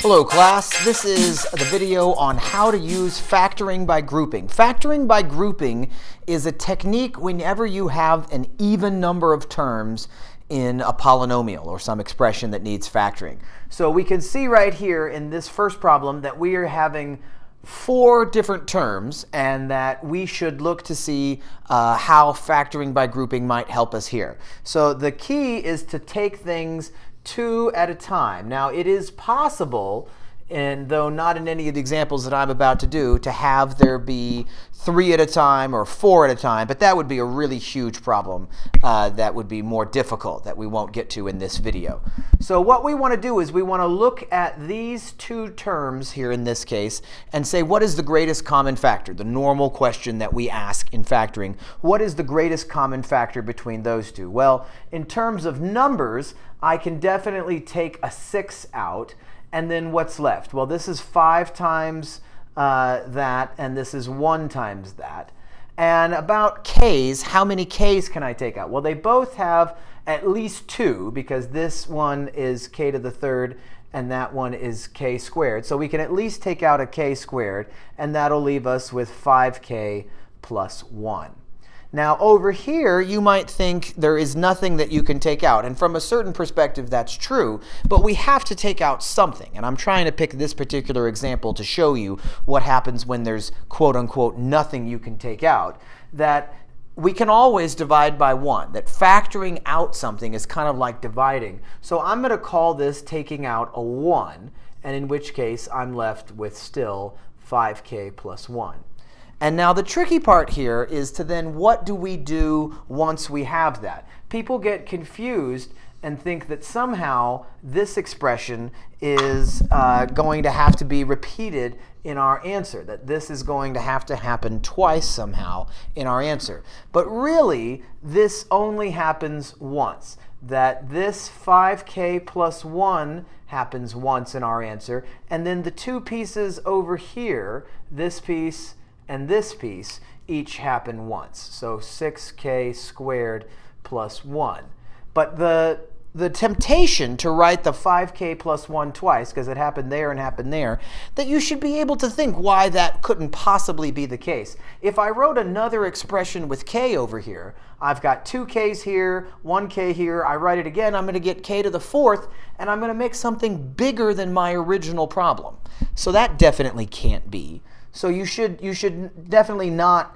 Hello class, this is the video on how to use factoring by grouping. Factoring by grouping is a technique whenever you have an even number of terms in a polynomial or some expression that needs factoring. So we can see right here in this first problem that we are having four different terms and that we should look to see uh, how factoring by grouping might help us here. So the key is to take things two at a time. Now, it is possible, and though not in any of the examples that I'm about to do, to have there be three at a time or four at a time, but that would be a really huge problem uh, that would be more difficult that we won't get to in this video. So what we want to do is we want to look at these two terms here in this case and say what is the greatest common factor, the normal question that we ask in factoring. What is the greatest common factor between those two? Well, in terms of numbers, I can definitely take a 6 out. And then what's left? Well, this is 5 times uh, that, and this is 1 times that. And about k's, how many k's can I take out? Well, they both have at least 2, because this one is k to the third, and that one is k squared. So we can at least take out a k squared, and that'll leave us with 5k plus 1. Now, over here, you might think there is nothing that you can take out. And from a certain perspective, that's true. But we have to take out something. And I'm trying to pick this particular example to show you what happens when there's quote unquote nothing you can take out. That we can always divide by 1, that factoring out something is kind of like dividing. So I'm going to call this taking out a 1, and in which case I'm left with still 5k plus 1. And now the tricky part here is to then what do we do once we have that? People get confused and think that somehow this expression is uh, going to have to be repeated in our answer, that this is going to have to happen twice somehow in our answer. But really, this only happens once, that this 5k plus 1 happens once in our answer, and then the two pieces over here, this piece and this piece each happen once. So 6k squared plus 1. But the, the temptation to write the 5k plus 1 twice, because it happened there and happened there, that you should be able to think why that couldn't possibly be the case. If I wrote another expression with k over here, I've got two k's here, one k here, I write it again, I'm going to get k to the fourth, and I'm going to make something bigger than my original problem. So that definitely can't be. So you should, you should definitely not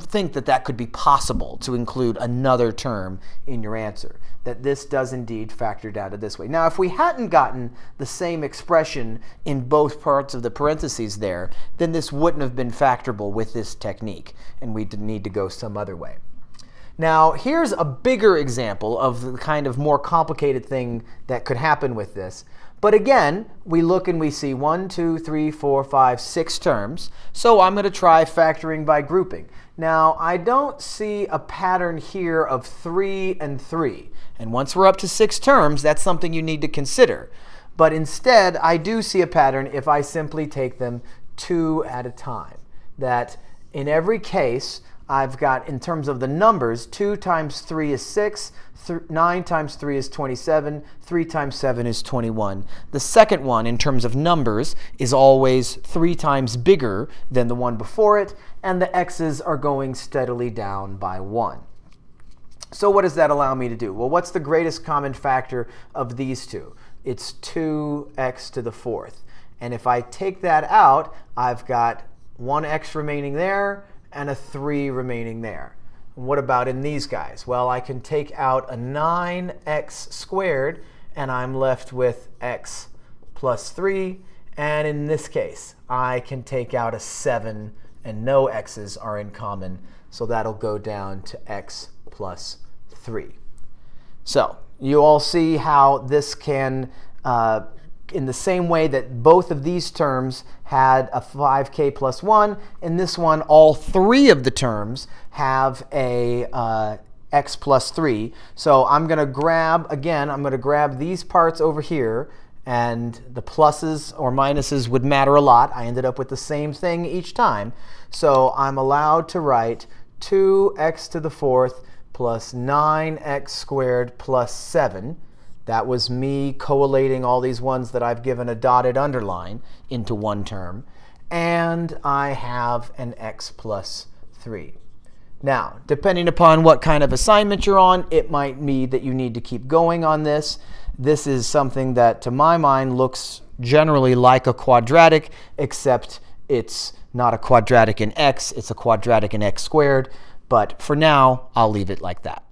think that that could be possible to include another term in your answer, that this does indeed factor to this way. Now, if we hadn't gotten the same expression in both parts of the parentheses there, then this wouldn't have been factorable with this technique, and we'd need to go some other way. Now, here's a bigger example of the kind of more complicated thing that could happen with this. But again, we look and we see one, two, three, four, five, six terms. So I'm going to try factoring by grouping. Now, I don't see a pattern here of 3 and 3. And once we're up to six terms, that's something you need to consider. But instead, I do see a pattern if I simply take them two at a time. That in every case, I've got, in terms of the numbers, 2 times 3 is 6, 9 times 3 is 27, 3 times 7 is 21. The second one, in terms of numbers, is always 3 times bigger than the one before it, and the x's are going steadily down by 1. So what does that allow me to do? Well, what's the greatest common factor of these two? It's 2x to the fourth. And if I take that out, I've got 1x remaining there, and a 3 remaining there. What about in these guys? Well, I can take out a 9x squared, and I'm left with x plus 3. And in this case, I can take out a 7, and no x's are in common. So that'll go down to x plus 3. So you all see how this can uh, in the same way that both of these terms had a 5k plus 1. In this one, all three of the terms have a uh, x plus 3. So I'm going to grab, again, I'm going to grab these parts over here, and the pluses or minuses would matter a lot. I ended up with the same thing each time. So I'm allowed to write 2x to the fourth plus 9x squared plus 7 That was me collating all these ones that I've given a dotted underline into one term. And I have an x plus 3. Now, depending upon what kind of assignment you're on, it might be that you need to keep going on this. This is something that, to my mind, looks generally like a quadratic, except it's not a quadratic in x, it's a quadratic in x squared. But for now, I'll leave it like that.